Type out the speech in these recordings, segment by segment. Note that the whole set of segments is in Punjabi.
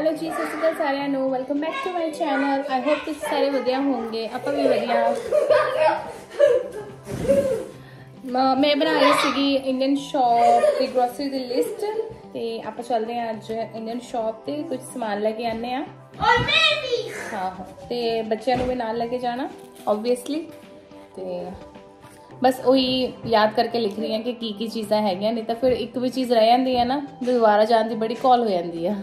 ਹੈਲੋ ਜੀ ਸਤਿ ਸ਼੍ਰੀ ਅਕਾਲ ਸਾਰਿਆਂ ਨੂੰ। Welcome back to my channel I hope ਤੁਸੀਂ ਸਾਰੇ ਵਧੀਆ ਹੋਣਗੇ ਆਪਾਂ ਵੀ ਵਧੀਆ। ਮੈਂ ਬਣਾ ਰਹੀ ਸੀਗੀ ਇੰਡੀਅਨ ਸ਼ਾਪ ਦੀ ਗ੍ਰੋਸਰੀ ਦੀ ਲਿਸਟ ਤੇ ਆਪਾਂ ਚੱਲਦੇ ਹਾਂ ਅੱਜ ਇੰਡੀਅਨ ਸ਼ਾਪ ਤੇ ਕੁਝ ਸਮਾਨ ਲੈ ਕੇ ਆਨੇ ਆ ਹਾਂ ਹਾਂ। ਤੇ ਬੱਚਿਆਂ ਨੂੰ ਵੀ ਨਾਲ ਲੈ ਕੇ ਜਾਣਾ ਆਬਵੀਅਸਲੀ ਤੇ ਬਸ ਉਹੀ ਯਾਦ ਕਰਕੇ ਲਿਖ ਰਹੀ ਹਾਂ ਕਿ ਕੀ ਕੀ ਚੀਜ਼ਾਂ ਹੈਗੀਆਂ। ਨਹੀਂ ਤਾਂ ਫਿਰ ਇੱਕ ਵੀ ਚੀਜ਼ ਰਹਿ ਜਾਂਦੀ ਹੈ ਨਾ ਦੁਬਾਰਾ ਜਾਣ ਦੀ ਬੜੀ ਕਾਲ ਹੋ ਜਾਂਦੀ ਆ।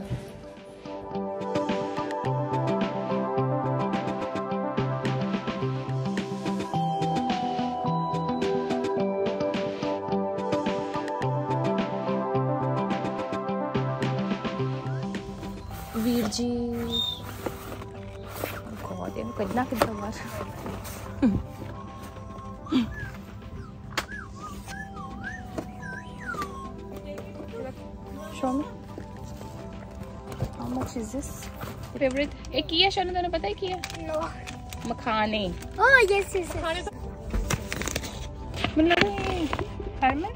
Ayun, pwede natin tawar. Show me. How much is this? Favorite? Eh, Show Shana, tano pata hai No. Makhane. Oh, yes, yes, yes. Makhane. Harman?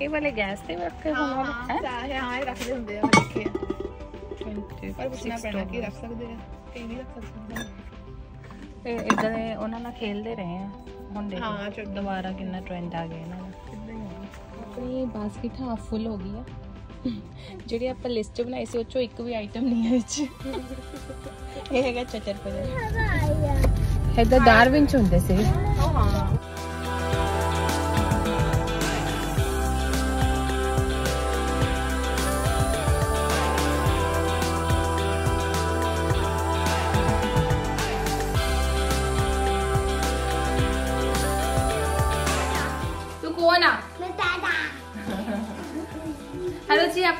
ਇਹ ਵਾਲੇ ਗੈਸ ਤੇ ਰੱਖੇ ਹੋਣ ਵਾਲੇ ਹੈ ਹਾਂ ਪਰ ਪੁੱਛਣਾ ਪੈਣਾ ਕੀ ਰੱਖ ਸਕਦੇ ਆ ਕਈ ਨਹੀਂ ਰੱਖ ਸਕਦੇ? ਤੇ ਇਦਾਂ ਦੇ ਉਹਨਾਂ ਨਾਲ ਖੇਲਦੇ ਰਹੇ ਆ। ਹੁਣ ਦੇਖੋ ਹਾਂ, ਚਲੋ। ਦੁਬਾਰਾ ਕਿੰਨਾ ਟ੍ਰੈਂਡ ਆ ਗਿਆ ਇਹਨਾਂ ਦਾ। ਆਪਣੀ ਬਾਸਕਟ ਹਾਫ ਫੁੱਲ ਹੋ ਗਈ ਆ। ਜਿਹੜੀ ਆਪਾਂ ਲਿਸਟ ਬਣਾਈ ਸੀ ਉਹ ਚੋਂ ਇੱਕ ਵੀ ਆਈਟਮ ਨਹੀਂ ਹੈ ਵਿੱਚ। ਇਹ ਹੈਗਾ ਚਟਰ ਪਜਰ ਇਹਦਾ ਡਾਰਵਿਨ ਚ ਹੁੰਦੇ ਸੀ।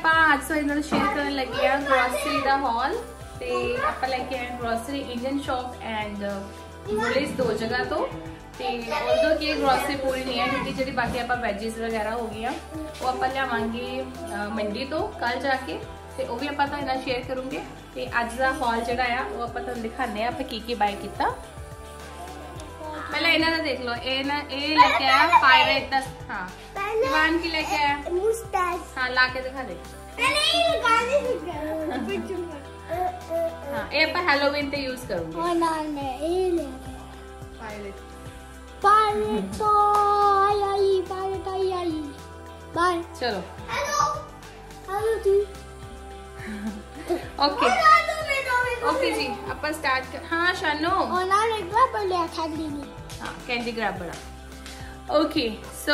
ਆਪਾਂ ਅੱਜ ਤੁਹਾਡੇ ਨਾਲ ਸ਼ੇਅਰ ਕਰਨ ਲੱਗੇ ਆ ਗ੍ਰੋਸਰੀ ਦਾ ਹਾਲ ਤੇ ਆਪਾਂ ਲੈ ਕੇ ਆਏ ਗ੍ਰੋਸਰੀ ਇੰਡੀਅਨ ਸ਼ਾਪ ਐਂਡ ਬੁਲੇਸ ਦੋ ਜਗ੍ਹਾ ਤੋਂ। ਤੇ ਉਦੋਂ ਕਿ ਗ੍ਰੋਸਰੀ ਪੂਰੀ ਨਹੀਂ ਹੈ, ਕਿਉਂਕਿ ਜਿਹੜੀ ਬਾਕੀ ਆਪਾਂ ਵੈਜੀਸ ਵਗੈਰਾ ਹੋ ਗਈਆਂ, ਉਹ ਆਪਾਂ ਲਿਆਵਾਂਗੇ ਮੰਡੀ ਤੋਂ ਕੱਲ ਜਾ ਕੇ। ਤੇ ਉਹ ਵੀ ਆਪਾਂ ਤੁਹਾਨੂੰ ਨਾਲ ਸ਼ੇਅਰ ਕਰੂੰਗੇ। ਤੇ ਅੱਜ ਦਾ ਹਾਲ ਜਿਹੜਾ ਆ, ਉਹ ਆਪਾਂ ਤੁਹਾਨੂੰ ਦਿਖਾਣੇ ਆ ਆਪਾਂ ਕੀ ਕੀ ਬਾਈ ਕੀਤਾ। ਪਹਿਲਾਂ ਇਹਨਾਂ ਦਾ ਦੇਖ ਲਓ, ਇਹ ਨਾ, ਇਹ ਲੈ ਕੇ ਆਇਆ ਪਾਇਰੇਟ ਦਾ। ਹਾਂ, ਦੀਵਾਨ ਕੀ ਲੈ ਕੇ ਆਇਆ? ਮੁਸਤਾਸ਼ ਹਾਂ, ਲਾ ਕੇ ਦਿਖਾ ਦੇ। हाँ ये अपन हेलोवीन पे यूज़ पायलट पायलट बाय चलो। हेलो ओके ओके जी अपन स्टार्ट कर हाँ शानो और ना एक बार पर खा ली हाँ कैंडी ग्रैब बड़ा ਓਕੇ ਸੋ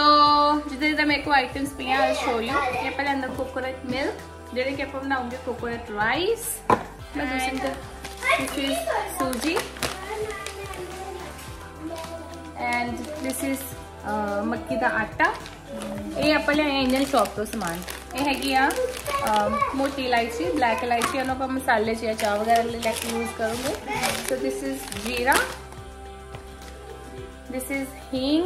ਜਿੱਦਾਂ ਜਿੱਦਾਂ ਮੇਰੇ ਕੋਲ ਆਈਟਮਸ ਪਈਆਂ ਆਈ ਸ਼ੋ ਯੂ ਇਹ ਪਹਿਲੇ ਅੰਦਰ ਕੋਕੋਨਟ ਮਿਲਕ ਜਿਹੜੇ ਕਿ ਆਪਾਂ ਬਣਾਉਂਗੇ ਕੋਕੋਨਟ ਰਾਈਸ ਮੈਂ ਦੂਸਰੀ ਦਾ this is sooji and this is ah, ਮੱਕੀ ਦਾ ਆਟਾ ਇਹ ਆਪਾਂ ਲਿਆਏ ਇੰਡੀਅਨ ਸ਼ਾਪ ਤੋਂ ਸਮਾਨ ਇਹ ਹੈਗੀ ਆ ਅਹ, ਮੋਟੀ ਇਲਾਇਚੀ ਬਲੈਕ ਇਲਾਇਚੀ ਇਹਨੂੰ ਆਪਾਂ ਮਸਾਲੇ 'ਚ ਜਾਂ ਚਾਹ ਵਗੈਰਾ ਲਈ ਲੈ ਕੇ ਯੂਜ਼ ਕਰੋਗੇ ਸੋ this is ਜੀਰਾ this is हींग.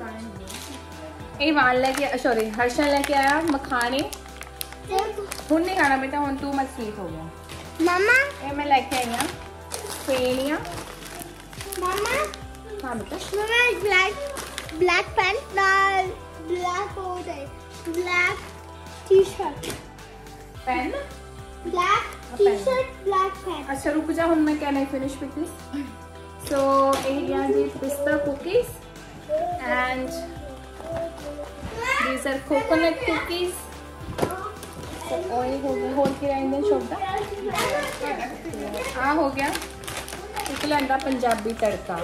ਈਵਾਨ ਲੈ ਕੇ ਸੌਰੀ ਹਰਸ਼ਨ ਲੈ ਕੇ ਆਇਆ ਮਖਾਣੇ ਹੁਣ ਨਹੀਂ ਖਾਣਾ ਬੇਟਾ ਹੁਣ ਤੂੰ ਮਸਲੀਫ ਹੋ ਗਿਆ ਮਮਾ ਇਹ ਮੈਂ ਲੈ ਕੇ ਆਈ ਆ ਫੇਨੀਆਂ ਮਮਾ ਹਾਂ ਬੇਟਾ ਮਮਾ ਬਲੈਕ ਬਲੈਕ ਪੈਂਟ ਨਾਲ ਬਲੈਕ ਕੋਟ ਹੈ black t shirt pen black t shirt black pen ਅੱਛਾ ਰੁਕ ਜਾ ਹੁਣ ਮੈਂ ਕਹਿਣਾ ਹੈ ਫਿਨਿਸ਼ ਵਿਦ ਦਿਸ ਸੋ ਇਹ ਗਿਆ ਜੀ pista cookies and these are coconut cookies. So, oil ਹੋ ਗਿਆ ਹੋਰ ਕੀ ਰਹਿੰਦਾ ਸ਼ੌਪ ਦਾ ਆ ਹੋ ਗਿਆ ਇੱਕ ਲੈਂਦਾ ਪੰਜਾਬੀ ਤੜਕਾ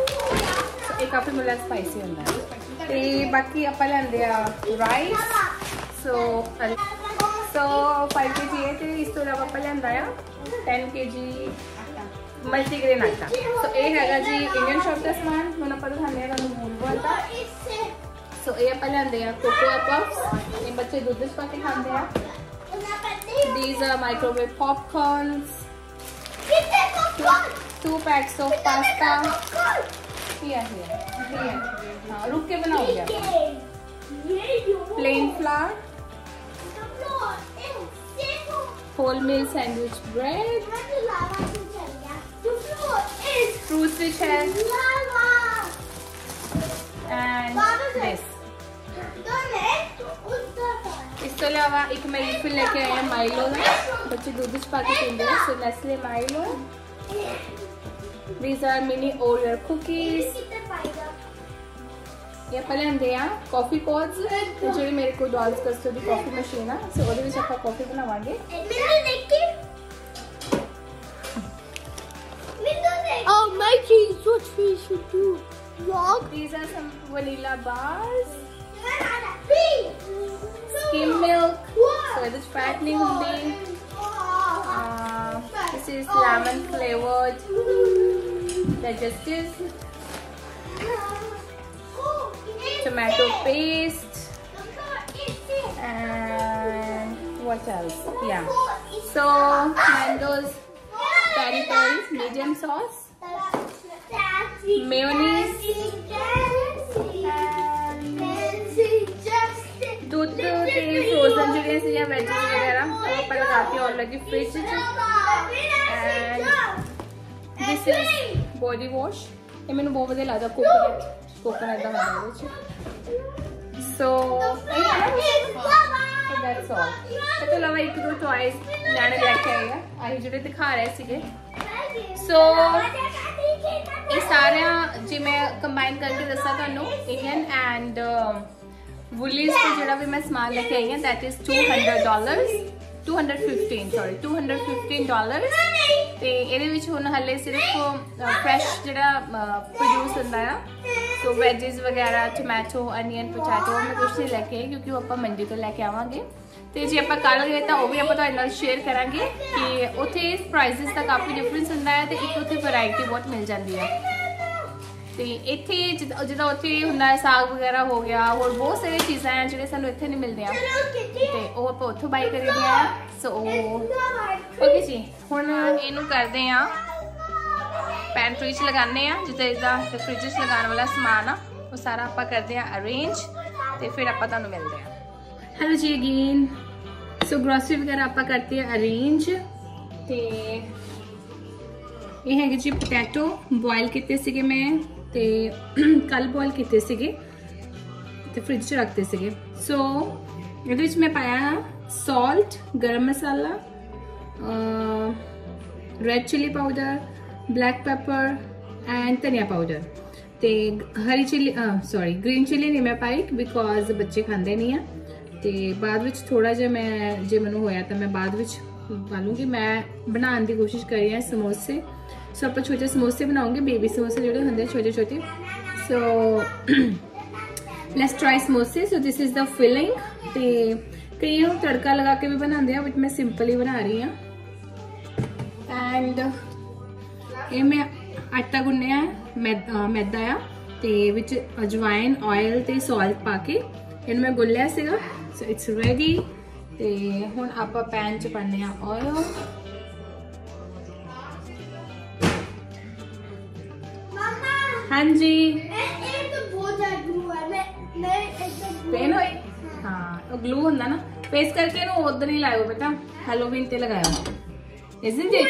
ਇਹ ਕਾਫੀ ਮੁੱਲਾ ਸਪਾਈਸੀ ਹੁੰਦਾ ਹੈ ਤੇ ਬਾਕੀ ਆਪਾਂ ਲੈਂਦੇ ਆ ਰਾਈਸ ਸੋ ਸੋ 5 kg ਹੈ ਤੇ ਇਸ ਤੋਂ ਇਲਾਵਾ ਆਪਾਂ ਲੈਂਦਾ ਆ 10 kg ਮਲਟੀਗ੍ਰੇਨ ਆਟਾ ਸੋ ਇਹ ਹੈਗਾ ਜੀ ਇੰਡੀਅਨ ਸ਼ਾਪ ਦਾ ਸਮਾਨ ਹੁਣ ਆਪਾਂ ਦਿਖਾਉਂਦੇ ਆ ਤੁਹਾਨੂੰ ਮੂਲ ਬੋਲਦਾ इससे ਸੋ ਇਹ ਆਪਾਂ ਲੈਂਦੇ ਆ ਕੋਕੋਆ ਪਫਸ ਇਹ ਬੱਚੇ ਦੁੱਧ ਚ ਪਾ ਕੇ ਖਾਂਦੇ ਆ ना पत्ते these are microwave popcorns. कितने popcorn? Two packs of कितने pasta. popcorn? Here, here. Here. हाँ, रुक के बनाओगे आप. ये ये जो Plain flour, Lord, ew, देखो wholemeal sandwich bread, मैं तो लावा से चल गया The floor is fruits which has lava and this. ਇਸ ਤੋਂ ਇਲਾਵਾ ਇੱਕ ਮੈਂ ਲਿਫਲ ਲੈ ਕੇ ਆਇਆ ਮਾਈਲੋ ਦਾ ਬੱਚੇ ਦੁੱਧ ਚ ਪਾ ਕੇ ਪੀਂਦੇ ਨੇ so Nestle Milo these are mini Oreo cookies ਇਹ ਪਹਿਲੇ ਹੁੰਦੇ ਆ ਕਾਫੀ ਪੋਟਸ ਤੇ ਜਿਹੜੀ ਮੇਰੇ ਕੋਲ ਡਾਲਸ ਕਸਟੋ ਦੀ ਕਾਫੀ ਮਸ਼ੀਨ ਆ ਸੋ ਉਹਦੇ ਵਿੱਚ ਆਪਾਂ ਕਾਫੀ ਬਣਾਵਾਂਗੇ ਮੈਨੂੰ ਦੇਖੀ ਮੈਨੂੰ ਦੇਖ ਓ my cheese what we should do vlog these are some vanilla bars skim milk. So it is fattening. Uh, this is lemon flavored digestive tomato paste and what else? Yeah. So mangoes, peri peris, medium sauce, mayonnaise. ਦੁੱਧ ਤੇ ਫਰੋਜ਼ਨ ਜਿਹੜੀਆਂ ਸੀਗੀਆਂ ਵੈਜੀਜ਼ ਵਗੈਰਾ, ਉਹ ਆਪਾਂ ਲਗਾਤੀ ਆਲਰੇਡੀ ਫ੍ਰਿਜ ਚ। ਦਿਸ ਇਜ਼ ਬੋਡੀ ਵਾਸ਼ ਇਹ ਮੈਨੂੰ ਬਹੁਤ ਵਧੀਆ ਲੱਗਦਾ ਕੋਕੋਨਟ ਕੋਕੋਨਟ ਦਾ ਹੁੰਦਾ ਇਹਦੇ ਚ ਸੋ ਦੈਟਸ ਆਲ ਤੇ ਤੋਂ ਇਲਾਵਾ ਇੱਕ ਦੋ ਟੌਇਜ਼ ਲੈਣੇ ਲੈ ਕੇ ਆਏ ਆ। ਆਹੀ ਜਿਹੜੇ ਦਿਖਾ ਰਹੇ ਸੀਗੇ। ਸੋ ਇਹ ਸਾਰਿਆਂ ਜਿਵੇਂ ਕੰਬਾਈਨ ਕਰਕੇ ਦੱਸਾਂ ਤੁਹਾਨੂੰ ਇੰਡੀਅਨ ਐਂਡ ਵੁਲੀਜ਼ ਤੋਂ ਜਿਹੜਾ ਵੀ ਮੈਂ ਸਮਾਨ ਲੈ ਕੇ ਆਈ ਹਾਂ that is 200 dollars 215 sorry 215 dollars ਤੇ ਇਹਦੇ ਵਿੱਚ ਹੁਣ ਹੱਲੇ ਸਿਰਫ ਫਰੈਸ਼ ਜਿਹੜਾ ਪ੍ਰੋਡਿਊਸ ਹੁੰਦਾ ਆ। ਸੋ ਵੈਜੀਜ਼ ਵਗੈਰਾ ਟੋਮੈਟੋ ਅਨੀਅਨ ਪੋਟੈਟੋ ਮੈਂ ਕੁਝ ਨਹੀਂ ਲੈ ਕੇ ਆਈ ਕਿਉਂਕਿ ਉਹ ਆਪਾਂ ਮੰਡੀ ਤੋਂ ਲੈ ਕੇ ਆਵਾਂਗੇ। ਤੇ ਜੇ ਆਪਾਂ ਕੱਲ ਗਏ ਤਾਂ ਉਹ ਵੀ ਆਪਾਂ ਤੁਹਾਡੇ ਨਾਲ ਸ਼ੇਅਰ ਕਰਾਂਗੇ ਕਿ ਉੱਥੇ ਪ੍ਰਾਈਸਿਸ ਦਾ ਕਾਫੀ ਡਿਫਰੈਂਸ ਹੁੰਦਾ ਹੈ ਤੇ ਇੱਕ ਉੱਥੇ ਵੈਰਾਈਟੀ ਬਹੁਤ ਮਿਲ ਜਾਂਦੀ ਹੈ। ਤੇ ਇੱਥੇ ਜਿੱਦਾਂ ਜਿੱਦਾਂ ਉੱਥੇ ਹੁੰਦਾ ਹੈ ਸਾਗ ਵਗੈਰਾ ਹੋ ਗਿਆ ਹੋਰ ਬਹੁਤ ਸਾਰੀਆਂ ਚੀਜ਼ਾਂ ਆ ਜਿਹੜੇ ਸਾਨੂੰ ਇੱਥੇ ਨਹੀਂ ਮਿਲਦੀਆਂ। ਤੇ ਉਹ ਆਪਾਂ ਉੱਥੋਂ ਬਾਈ ਕਰੀਦੇ ਆ ਸੋ ਓਕੇ ਜੀ ਹੁਣ ਇਹਨੂੰ ਕਰਦੇ ਆ ਪੈਂਟਰੀ 'ਚ ਲਗਾਉਂਦੇ ਆ ਜਿੱਦਾਂ ਇਦਾਂ ਤੇ ਫ੍ਰਿਜ 'ਚ ਲਗਾਉਣ ਵਾਲਾ ਸਮਾਨ ਆ ਉਹ ਸਾਰਾ ਆਪਾਂ ਕਰਦੇ ਆ ਅਰੇਂਜ ਤੇ ਫਿਰ ਆਪਾਂ ਤੁਹਾਨੂੰ ਮਿਲਦੇ ਆ ਹੈਲੋ ਜੀ ਅਗੇਨ ਸੋ ਗ੍ਰੋਸਰੀ ਵਗੈਰਾ ਆਪਾਂ ਕਰਦੇ ਆ ਅਰੇਂਜ ਤੇ ਇਹ ਹੈਗੇ ਜੀ ਪੋਟੈਟੋ ਬੋਇਲ ਕੀਤੇ ਸੀਗੇ ਮੈਂ। ਤੇ ਕੱਲ ਬੋਇਲ ਕੀਤੇ ਸੀਗੇ ਤੇ ਫ੍ਰਿਜ 'ਚ ਰੱਖਦੇ ਸੀਗੇ। ਸੋ ਇਹਦੇ ਵਿੱਚ ਮੈਂ ਪਾਇਆ ਸਾਲਟ ਗਰਮ ਮਸਾਲਾ red chilli powder black pepper and ਧਨੀਆ ਪਾਊਡਰ ਤੇ ਹਰੀ ਚਿਲੀ ਸੌਰੀ ਗ੍ਰੀਨ ਚਿਲੀ ਨਹੀਂ ਮੈਂ ਪਾਈ ਬਿਕੋਜ਼ ਬੱਚੇ ਖਾਂਦੇ ਨਹੀਂ ਆ। ਤੇ ਬਾਅਦ ਵਿੱਚ ਥੋੜਾ ਜਿਹਾ ਮੈਂ, ਜੇ ਮੈਨੂੰ ਹੋਇਆ ਤਾਂ ਮੈਂ ਬਾਅਦ ਵਿੱਚ ਪਾ ਲੂੰਗੀ। ਮੈਂ ਬਣਾਉਣ ਦੀ ਕੋਸ਼ਿਸ਼ ਕਰ ਰਹੀ ਹਾਂ ਸਮੋਸੇ। ਸੋ ਆਪਾਂ ਛੋਟੇ ਸਮੋਸੇ ਬਣਾਉਂਗੇ ਬੇਬੀ ਸਮੋਸੇ ਜਿਹੜੇ ਹੁੰਦੇ ਆ, ਛੋਟੇ ਛੋਟੇ। ਸੋ ਲੈਟਸ ਟਰਾਈ ਸਮੋਸੇ। So this is the filling ਤੇ ਕਈ ਨੂੰ ਤੜਕਾ ਲਗਾ ਕੇ ਵੀ ਬਣਾਉਂਦੇ ਆ ਬਟ ਮੈਂ ਸਿੰਪਲ ਹੀ ਬਣਾ ਰਹੀ ਹਾਂ। ਐਂਡ ਇਹ ਮੈਂ ਆਟਾ ਗੁੰਨਿਆ ਮੈਦਾ ਮੈਦਾ ਆ। ਤੇ ਵਿੱਚ ਅਜਵਾਇਨ ਆਇਲ ਤੇ ਸਾਲਟ ਪਾ ਕੇ, ਇਹਨੂੰ ਮੈਂ ਗੁੰਨਿਆ ਸੀਗਾ। ਸੋ ਇਟਸ ਰੈਡੀ ਤੇ ਹੁਣ ਆਪਾਂ ਪੈਨ 'ਚ ਪਾਣੇ ਆ ਆਇਲ ਹਾਂਜੀ ਪੇਨ ਹੋਈ ਹਾਂ ਉਹ ਗਲੂ ਹੁੰਦਾ ਨਾ ਪੇਸ ਕਰਕੇ ਇਹਨੂੰ ਉਧਰ ਹੀ ਲਾਇਓ ਬੇਟਾ ਹੈਲੋਵੀਨ ਤੇ ਲਗਾਇਓ ਇਜ਼ਨਟ ਇਟ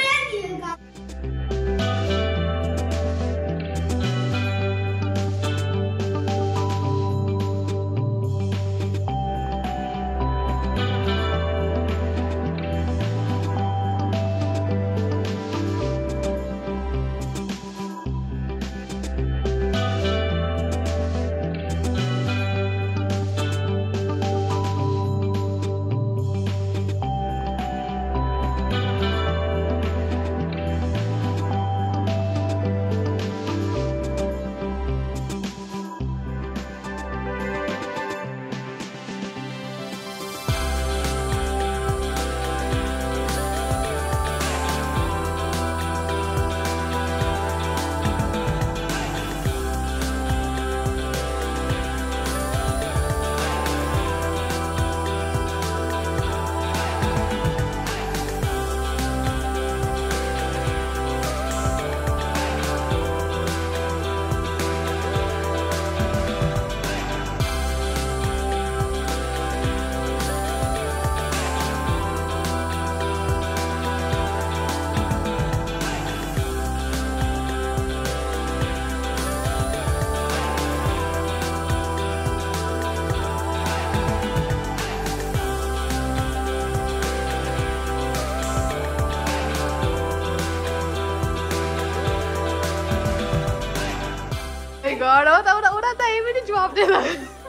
ਦੇ ਸਕਦਾ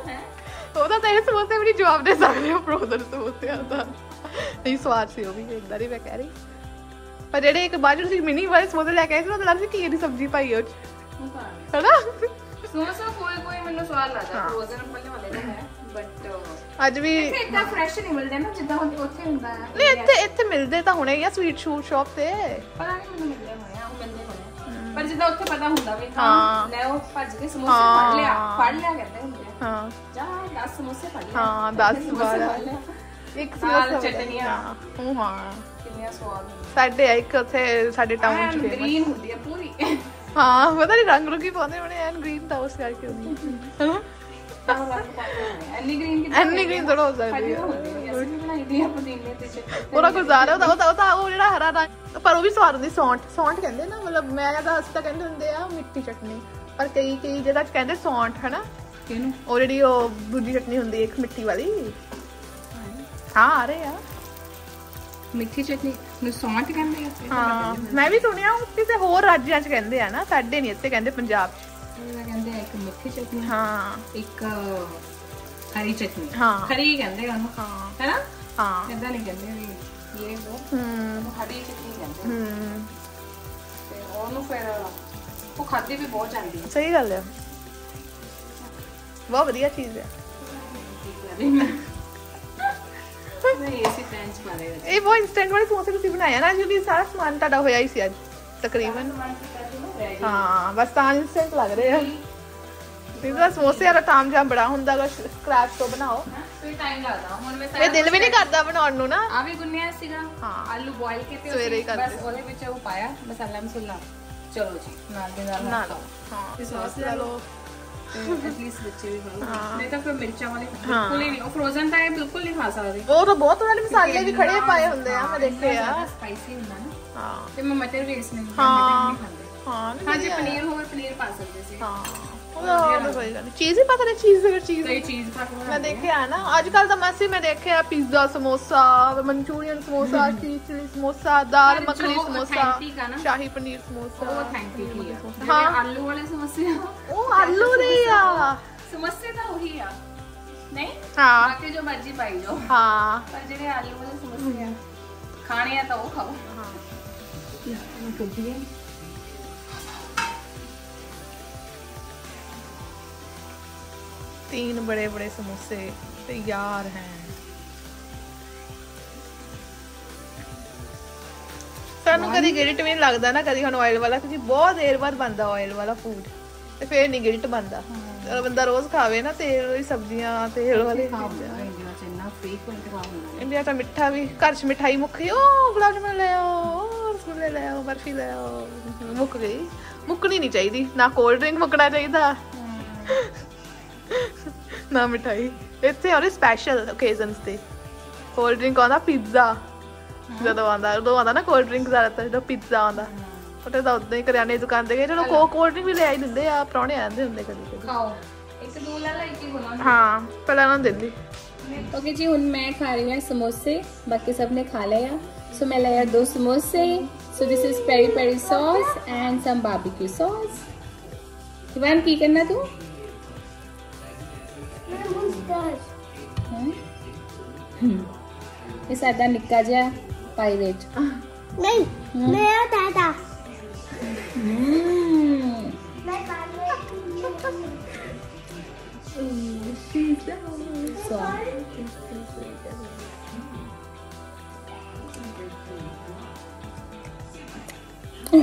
ਹੈ ਉਹਦਾ ਤਾਂ ਇਹ ਸਮੋਸੇ ਵੀ ਨਹੀਂ ਜਵਾਬ ਦੇ ਸਕਦੇ ਉਹ ਫਰੋਜ਼ਨ ਸਮੋਸਿਆਂ ਦਾ। ਨਹੀਂ ਸਵਾਦ ਸੀ ਉਹ ਵੀ ਇਦਾਂ ਹੀ ਮੈਂ ਕਹਿ ਰਹੀ। ਪਰ ਜਿਹੜੇ ਇੱਕ ਬਾਜੂ ਤੁਸੀਂ ਮਿਨੀ ਵਾਲੇ ਸਮੋਸੇ ਲੈ ਕੇ ਆਏ ਸੀ ਉਹ ਤਾਂ ਲੱਗਦਾ ਸੀ ਕੀ ਦੀ ਸਬਜ਼ੀ ਪਾਈ ਉਹ ਚ। ਹੈਨਾ? ਸਮੋਸਾ ਕੋਈ ਕੋਈ ਮੈਨੂੰ ਸਵਾਦ ਲੱਗਦਾ। ਫਰੋਜ਼ਨ ਵਾਲੇ ਵਾਲੇ ਦਾ ਹੈ ਬਟ ਅੱਜ ਵੀ ਇੱਥੇ ਫਰੈਸ਼ ਨਹੀਂ ਮਿਲਦੇ ਨਾ ਜਿੱਦਾਂ ਹੁਣ ਉੱਥੇ ਹੁੰਦਾ। ਹੈ ਨਹੀਂ ਇੱਥੇ ਇੱਥੇ ਮਿਲਦੇ ਤਾਂ ਹੁਣੇ ਹੀ ਆ ਸਵੀਟ ਸ਼ੂਟ ਸ਼ਾਪ ਤੇ। ਪਤਾ ਨਹੀਂ ਮੈਨੂੰ ਮਿਲਦੇ ਹੋਣੇ ਪਰ ਜਿੱਦਾਂ ਉੱਥੇ ਪਤਾ ਹੁੰਦਾ ਵੀ ਹਾਂ। ਲੈ ਉਹ ਭੱਜ ਕੇ ਸਮੋਸੇ। ਫੜ ਲਿਆ ਫੜ ਲਿਆ ਕਹਿੰਦੇ ਹੁੰਦੇ ਆ ਹਾਂ ਜਾ 10 ਸਮੋਸੇ ਫੜ ਲਿਆ ਹਾਂ 10 ਸਮੋਸੇ ਬਾਰਾਂ ਫੜ ਲਿਆ ਇੱਕ ਨਾਲ ਸਮੋਸਾ ਚਟਨੀਆਂ। ਹਾਂ ਕਿੰਨੀਆਂ ਸਵਾਦ ਸਾਡੇ ਇੱਕ ਉੱਥੇ ਸਾਡੇ ਟਾਊਨ ਚ। ਗ੍ਰੀਨ ਹੁੰਦੀ ਆ ਪੂਰੀ ਹਾਂ ਪਤਾ ਨਹੀਂ ਰੰਗ ਰੁਕੀ ਪਾਉਂਦੇ ਹੋਣੇ ਐਨ ਗ੍ਰੀਨ ਤਾਂ ਉਸ ਕਰਕੇ ਹੁੰਦੀ ਹੈ। ਐਨੀ ਗ੍ਰੀਨ ਕਿ ਐਨੀ green ਥੋੜ੍ਹਾ ਹੋ ਸਕਦੀ ਆ। ਅਸੀਂ ਵੀ ਬਣਾਈ ਦੀ ਆ ਪੁਦੀਨੇ ਤੇ ਚਟਨੀ ਉਹਦਾ ਗੁਜ਼ਾਰਾ ਉਹਦਾ ਉਹਦਾ ਉਹਦਾ ਉਹ ਜਿਹੜਾ ਹਰਾ ਰੰਗ ਪਰ ਉਹ ਵੀ ਸਵਾਦ ਹੁੰਦੀ ਸੌਂਠ ਸੌਂਠ ਕਹਿੰਦੇ ਨਾ ਮਤਲਬ ਮੈਂ ਤਾਂ ਅਸੀਂ ਤਾਂ ਕਹਿੰਦੇ ਹੁੰਦੇ ਆ ਮਿੱਠੀ ਚਟਨੀ ਪਰ ਕਈ ਕਈ ਜਿਹੜਾ ਕਹਿੰਦੇ ਸੌਂਠ ਹਨਾ? ਕਿਹਨੂੰ? ਉਹ ਜਿਹੜੀ ਉਹ ਦੂਜੀ ਚਟਨੀ ਹੁੰਦੀ ਹੈ ਇੱਕ ਮਿੱਠੀ ਵਾਲੀ। ਹਾਂ ਆ ਰਹੇ ਆ। ਮਿੱਠੀ ਚਟਨੀ ਨੂੰ ਸੌਂਠ ਕਹਿੰਦੇ ਆ? ਹਾਂ ਮੈਂ ਵੀ ਸੁਣਿਆ ਕਿਸੇ ਹੋਰ ਰਾਜਾਂ 'ਚ ਕਹਿੰਦੇ ਆ ਨਾ ਸਾਡੇ ਨਹੀਂ ਇੱਥੇ ਕਹਿੰਦੇ ਪੰਜਾਬ 'ਚ। ਉਹਦਾ ਕਹਿੰਦੇ ਆ ਇੱਕ ਮਿੱਠੀ ਚਟਨੀ ਹਾਂ। ਇੱਕ ਹਰੀ ਚਟਨੀ। ਹਾਂ। ਹਰੀ ਕਹਿੰਦੇ ਆ ਉਹਨੂੰ ਹਾਂ। ਹੈਨਾ? ਹਾਂ। ਇਦਾਂ ਨਹੀਂ ਕਹਿੰਦੇ ਵੀ ਇਹ ਉਹ। ਹੂੰ। ਉਹ ਹਰੀ ਚਟਨੀ ਕਹਿੰਦੇ ਆ। ਹੂੰ। ਤੇ ਉਹਨੂੰ ਫਿਰ ਉਹ ਖਾਦੀ ਵੀ ਬਹੁਤ ਜਾਂਦੀ ਹੈ ਸਹੀ ਗੱਲ ਹੈ ਬਹੁਤ ਵਧੀਆ ਚੀਜ਼ ਹੈ ਨਹੀਂ ਇਸੇ ਫ੍ਰੈਂਚ ਪਾ ਰਹੇ ਇਹ ਬਹੁਤ ਇਨਸਟੈਂਟ ਵਾਲੇ ਸਮੋਸੇ ਤੁਸੀਂ ਬਣਾਇਆ ਨਾ ਜੀ ਸਾਰਾ ਸਮਾਨ ਤੁਹਾਡਾ ਹੋਇਆ ਹੀ ਸੀ ਅੱਜ ਤਕਰੀਬਨ। ਹਾਂ ਬਸ ਤਾਂ ਇਨਸਟੈਂਟ ਲੱਗ ਰਹੇ ਆ। ਇਹਦਾ ਸਮੋਸੇ ਵਾਲਾ ਟਾਈਮ ਜਾਂ ਬੜਾ ਹੁੰਦਾ ਅਗਰ ਸਕ੍ਰੈਚ ਤੋਂ ਬਣਾਓ। ਫਿਰ ਟਾਈਮ ਲੱਗਦਾ ਹੁਣ ਮੈਂ ਇਹ ਦਿਲ ਵੀ ਨਹੀਂ ਕਰਦਾ ਬਣਾਉਣ ਨੂੰ ਨਾ। ਆ ਵੀ ਗੁੰਨਿਆ ਸੀਗਾ। ਹਾਂ। ਆਲੂ ਬੋਇਲ ਕੀਤੇ ਸਵੇਰੇ ਹੀ ਸੀ, ਕਰਦੇ ਬਸ ਉਹਦੇ ਵਿੱਚ ਉਹ ਪਾਇਆ। ਮਸਾਲਾ ਮਸੂਲਾ। ਚਲੋ ਜੀ ਨਾਲ ਦੇ ਨਾਲ ਨਾ ਲਓ ਹਾਂ ਇਹ ਸੌਸ ਲੈ ਲਓ ਐਟਲੀਸਟ ਬੱਚੇ ਵੀ ਖਾ ਲਓ ਨਹੀਂ ਤਾਂ ਫਿਰ ਮਿਰਚਾਂ ਵਾਲੇ ਬਿਲਕੁਲ ਹੀ ਨਹੀਂ। ਉਹ ਫਰੋਜ਼ਨ ਤਾਂ ਇਹ ਬਿਲਕੁਲ ਨਹੀਂ ਖਾ ਸਕਦੇ। ਉਹ ਤਾਂ ਬਹੁਤ ਵਾਲੇ ਮਸਾਲੇ ਵੀ ਖੜੇ ਪਾਏ ਹੁੰਦੇ ਆ ਮੈਂ ਦੇਖੇ ਆ। ਸਪਾਈਸੀ ਹੁੰਦਾ ਨਾ। ਹਾਂ। ਤੇ ਮੈਂ ਮਟਰ ਵੀ ਇਸ ਨਹੀਂ ਹਾਂ। ਮਟਰ ਨਹੀਂ ਖਾਂਦੇ ਹਾਂ ਨਹੀਂ ਹਾਂ ਜੇ ਵਧੀਆ। ਪਨੀਰ ਹੋਵੇ ਪਨੀਰ ਪਾ ਸਕਦੇ ਸੀ। ਹਾਂ। ਉਹਦਾ ਉਹਦਾ ਕੋਈ ਗੱਲ ਨਹੀਂ ਚੀਜ਼ ਹੀ ਪਤਾ ਨਹੀਂ ਚੀਜ਼ ਅਗਰ ਚੀਜ਼ ਕਈ ਚੀਜ਼ ਪਾ ਕੇ ਮੈਂ ਬਣਾਉਂਦੇ ਆ। ਦੇਖਿਆ ਨਾ ਅੱਜ ਕੱਲ ਤਾਂ ਮਾਸੀ ਮੈਂ ਦੇਖਿਆ ਪੀਜ਼ਾ ਸਮੋਸਾ ਮਨਚੂਰੀਅਨ ਸਮੋਸਾ ਚੀਜ਼ ਚਿਲੀ ਸਮੋਸਾ ਦਾਲ ਪਰ ਮੱਖਣੀ ਜੋ ਸਮੋਸਾ authentic ਆ ਨਾ, ਸ਼ਾਹੀ ਪਨੀਰ ਉਹ ਸਮੋਸਾ authentic ਹੀ ਆ। ਹਾਂ। ਜਿਹੜੇ ਆਲੂ ਵਾਲੇ ਸਮੋਸੇ ਆ। ਉਹ ਆਲੂ ਦੇ ਹੀ ਆ। ਸਮੋਸੇ ਤਾਂ ਉਹੀ ਆ। ਨਹੀਂ? ਹਾਂ। ਬਾਕੀ ਜੋ ਮਰਜ਼ੀ ਪਾਈ ਜਾਓ। ਹਾਂ। ਪਰ ਜਿਹੜੇ ਆਲੂ ਵਾਲੇ ਸਮੋਸੇ ਆ ਖਾਣੇ ਆ ਤਾਂ ਉਹ ਖਾਓ। तीन बड़े बड़े समोसे तैयार हैं ਸਾਨੂੰ ਕਦੀ ਗਿਲਟ ਵੀ ਨਹੀਂ ਲੱਗਦਾ ਨਾ ਕਦੀ ਹੁਣ ਆਇਲ ਵਾਲਾ ਕਿਉਂਕਿ ਬਹੁਤ ਦੇਰ ਬਾਅਦ ਬਣਦਾ ਆਇਲ ਵਾਲਾ ਫੂਡ ਤੇ ਫੇਰ ਨਹੀਂ ਗਿਲਟ ਬਣਦਾ ਜਦੋਂ ਬੰਦਾ ਰੋਜ਼ ਖਾਵੇ ਨਾ ਤੇਲ ਵਾਲੀ ਸਬਜ਼ੀਆਂ ਤੇਲ ਵਾਲੇ ਚੀਜ਼ਾਂ। ਇੰਡੀਆ ਚ ਇੰਨਾ ਫ੍ਰੀਕੁਐਂਟ ਖਾ ਹੁੰਦਾ ਇੰਡੀਆ ਤਾਂ ਮਿੱਠਾ ਵੀ ਘਰ 'ਚ ਮਿਠਾਈ ਮੁੱਕੀ ਉਹ ਗੁਲਾਬ ਜਾਮੁਨ ਲੈ ਆਓ ਉਹ ਰਸਗੁੱਲੇ ਲੈ ਆਓ ਬਰਫੀ ਲੈ ਆਓ ਮੁੱਕ ਗਈ ਮੁੱਕਣੀ ਨਹੀਂ ਚਾਹੀਦੀ ਨਾ ਕੋਲਡ ਡਰਿੰਕ ਮੁੱਕਣਾ ਚਾਹੀਦਾ ਨਾ ਮਿਠਾਈ ਇੱਥੇ ਆਉਂਦੇ ਸਪੈਸ਼ਲ ਓਕੇਜ਼ਨਸ ਤੇ ਕੋਲਡ ਡਰਿੰਕ ਆਉਂਦਾ ਪੀਜ਼ਾ ਜਦੋਂ ਆਉਂਦਾ ਉਦੋਂ ਆਉਂਦਾ ਨਾ ਕੋਲਡ ਡਰਿੰਕ ਜ਼ਿਆਦਾਤਰ ਜਦੋਂ ਪੀਜ਼ਾ ਆਉਂਦਾ ਉਹਦੇ ਤਾਂ ਉਦਾਂ ਹੀ ਕਰਿਆਨੇ ਦੀ ਦੁਕਾਨ ਤੇ ਗਏ ਚਲੋ ਕੋ ਕੋਲਡ ਡਰਿੰਕ ਵੀ ਲੈ ਆਈ ਦਿੰਦੇ ਆ ਪ੍ਰਾਹੁਣੇ ਆਂਦੇ ਹੁੰਦੇ ਕਦੀ ਕਦੀ ਖਾਓ ਇੱਕ ਦੋ ਲੈ ਲੈ ਇੱਕ ਹੀ ਬਣਾ ਹਾਂ ਪਹਿਲਾਂ ਉਹਨਾਂ ਨੂੰ ਦਿੰਦੀ ओके जी ਹੁਣ ਮੈਂ ਖਾ ਰਹੀ ਹਾਂ ਸਮੋਸੇ ਬਾਕੀ ਸਭ ਨੇ ਖਾ ਲਿਆ ਸੋ ਮੈਂ ਲਿਆ ਦੋ ਸਮੋਸੇ ਸੋ this is peri peri sauce and some barbecue sauce Ivan ਕੀ ਕਰਨਾ ਤੂੰ ਮੈਂ ਮੁਸਟਰ ਇਹ ਸਾਡਾ ਨਿੱਕਾ ਜਿਹਾ ਪਾਇਰੇਟ ਨਹੀਂ ਮੇਰਾ ਦਾਦਾ। ਹਮ ਸੋ